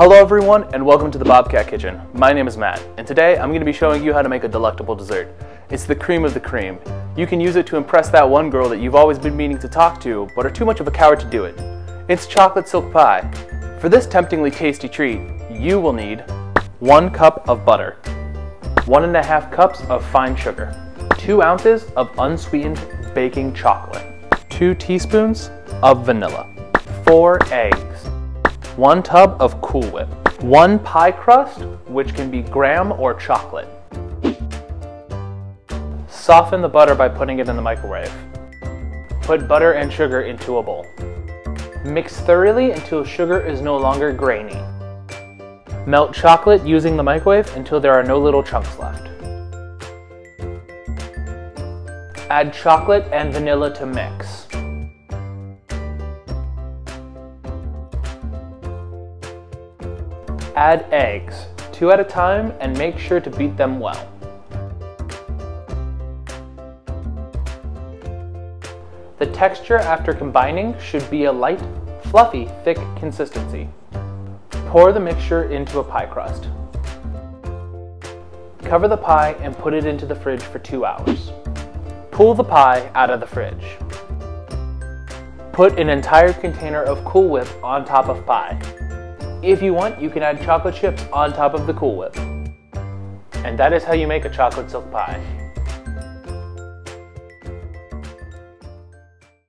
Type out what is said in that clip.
Hello everyone and welcome to the Bobcat Kitchen. My name is Matt and today I'm going to be showing you how to make a delectable dessert. It's the cream of the cream. You can use it to impress that one girl that you've always been meaning to talk to but are too much of a coward to do it. It's chocolate silk pie. For this temptingly tasty treat, you will need one cup of butter, one and a half cups of fine sugar, two ounces of unsweetened baking chocolate, two teaspoons of vanilla, four eggs, one tub of Cool Whip, one pie crust, which can be graham or chocolate. Soften the butter by putting it in the microwave. Put butter and sugar into a bowl. Mix thoroughly until sugar is no longer grainy. Melt chocolate using the microwave until there are no little chunks left. Add chocolate and vanilla to mix. Add eggs, two at a time, and make sure to beat them well. The texture after combining should be a light, fluffy, thick consistency. Pour the mixture into a pie crust. Cover the pie and put it into the fridge for two hours. Pull the pie out of the fridge. Put an entire container of Cool Whip on top of pie. If you want, you can add chocolate chips on top of the Cool Whip. And that is how you make a chocolate silk pie.